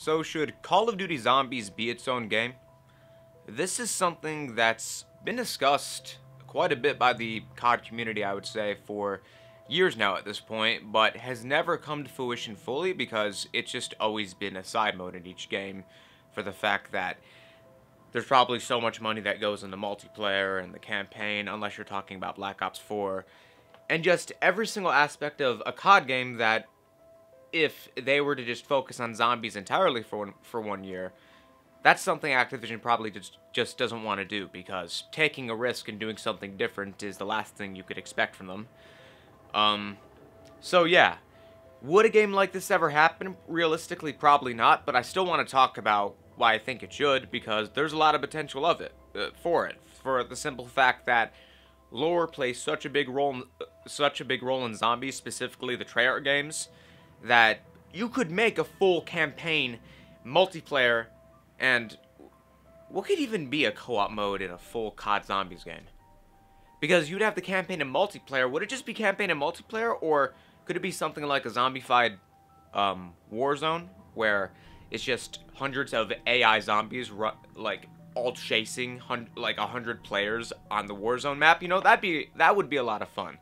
So should Call of Duty Zombies be its own game? This is something that's been discussed quite a bit by the COD community, I would say, for years now at this point, but has never come to fruition fully because it's just always been a side mode in each game for the fact that there's probably so much money that goes into multiplayer and the campaign, unless you're talking about Black Ops 4, and just every single aspect of a COD game that if they were to just focus on zombies entirely for one, for one year, that's something Activision probably just just doesn't want to do because taking a risk and doing something different is the last thing you could expect from them. Um, so yeah, would a game like this ever happen? Realistically, probably not. But I still want to talk about why I think it should because there's a lot of potential of it uh, for it for the simple fact that lore plays such a big role in, uh, such a big role in zombies specifically the Treyarch games that you could make a full campaign multiplayer and what could even be a co-op mode in a full COD Zombies game? Because you'd have the campaign and multiplayer. Would it just be campaign and multiplayer, or could it be something like a zombified um, Warzone, where it's just hundreds of AI zombies, like all chasing like a hundred players on the Warzone map? You know, that'd be that would be a lot of fun.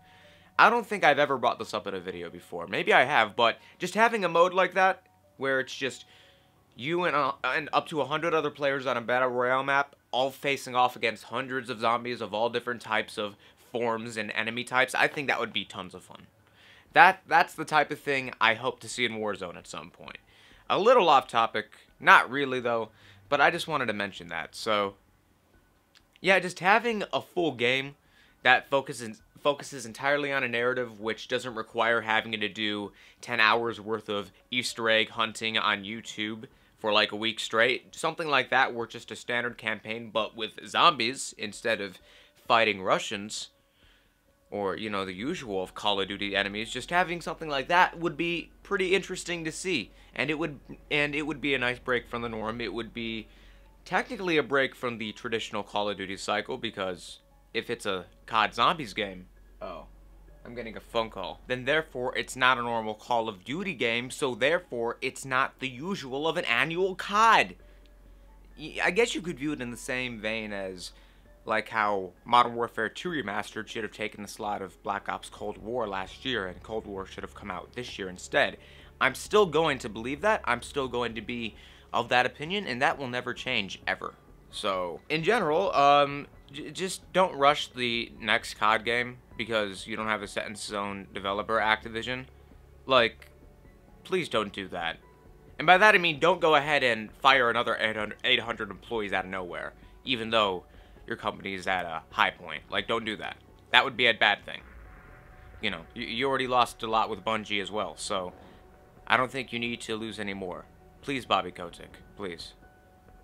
I don't think I've ever brought this up in a video before. Maybe I have, but just having a mode like that, where it's just you and, uh, and up to 100 other players on a Battle Royale map, all facing off against hundreds of zombies of all different types of forms and enemy types, I think that would be tons of fun. That That's the type of thing I hope to see in Warzone at some point. A little off topic, not really though, but I just wanted to mention that. So, yeah, just having a full game that focuses focuses entirely on a narrative which doesn't require having to do 10 hours worth of Easter egg hunting on YouTube for like a week straight. Something like that were just a standard campaign but with zombies instead of fighting Russians or, you know, the usual of Call of Duty enemies. Just having something like that would be pretty interesting to see. And it would and it would be a nice break from the norm. It would be technically a break from the traditional Call of Duty cycle because if it's a COD Zombies game, oh, I'm getting a phone call, then therefore it's not a normal Call of Duty game, so therefore it's not the usual of an annual COD. I guess you could view it in the same vein as like how Modern Warfare 2 Remastered should have taken the slot of Black Ops Cold War last year and Cold War should have come out this year instead. I'm still going to believe that. I'm still going to be of that opinion and that will never change ever. So, in general, um, just don't rush the next COD game because you don't have a set in stone developer, Activision. Like, please don't do that. And by that I mean don't go ahead and fire another 800, 800 employees out of nowhere, even though your company is at a high point. Like, don't do that. That would be a bad thing. You know, you, you already lost a lot with Bungie as well, so I don't think you need to lose any more. Please, Bobby Kotick, please.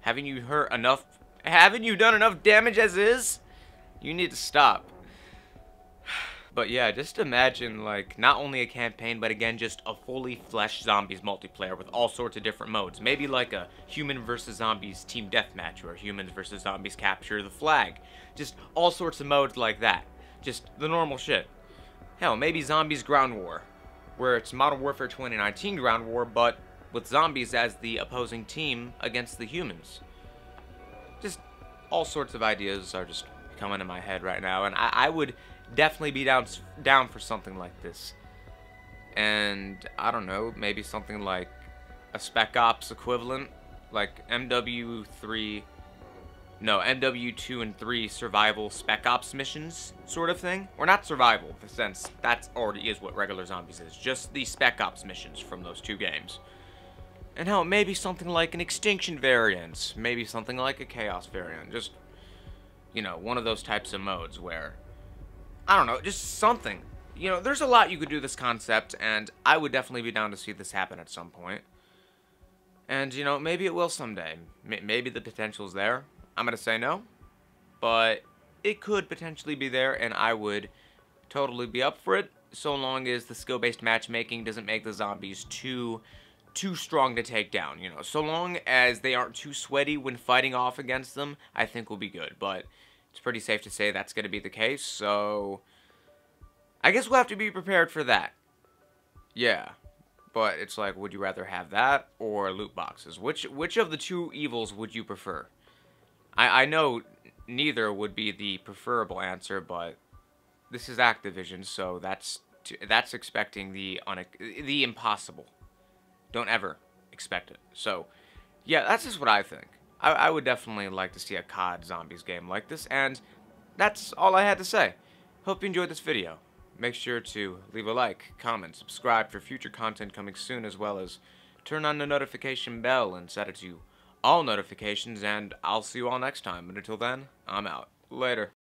Haven't you hurt enough haven't you done enough damage as is? You need to stop. But yeah, just imagine like not only a campaign, but again just a fully fleshed zombies multiplayer with all sorts of different modes. Maybe like a human versus zombies team deathmatch or humans versus zombies capture the flag. Just all sorts of modes like that. Just the normal shit. Hell, maybe zombies ground war, where it's Modern Warfare 2019 ground war, but with zombies as the opposing team against the humans all sorts of ideas are just coming in my head right now, and I, I would definitely be down down for something like this. And I don't know, maybe something like a Spec Ops equivalent, like MW3, no, MW2 and 3 survival Spec Ops missions sort of thing. Or not survival, since that already is what regular zombies is, just the Spec Ops missions from those two games. And hell, maybe something like an Extinction variant. Maybe something like a Chaos variant. Just, you know, one of those types of modes where, I don't know, just something. You know, there's a lot you could do this concept, and I would definitely be down to see this happen at some point. And, you know, maybe it will someday. M maybe the potential's there. I'm going to say no. But it could potentially be there, and I would totally be up for it, so long as the skill-based matchmaking doesn't make the zombies too too strong to take down, you know. So long as they aren't too sweaty when fighting off against them, I think we'll be good. But it's pretty safe to say that's going to be the case, so I guess we'll have to be prepared for that. Yeah. but it's like, would you rather have that or loot boxes? Which which of the two evils would you prefer? I I know neither would be the preferable answer, but this is Activision, so that's that's expecting the the impossible. Don't ever expect it. So, yeah, that's just what I think. I, I would definitely like to see a COD Zombies game like this, and that's all I had to say. Hope you enjoyed this video. Make sure to leave a like, comment, subscribe for future content coming soon, as well as turn on the notification bell and set it to all notifications, and I'll see you all next time. And until then, I'm out. Later.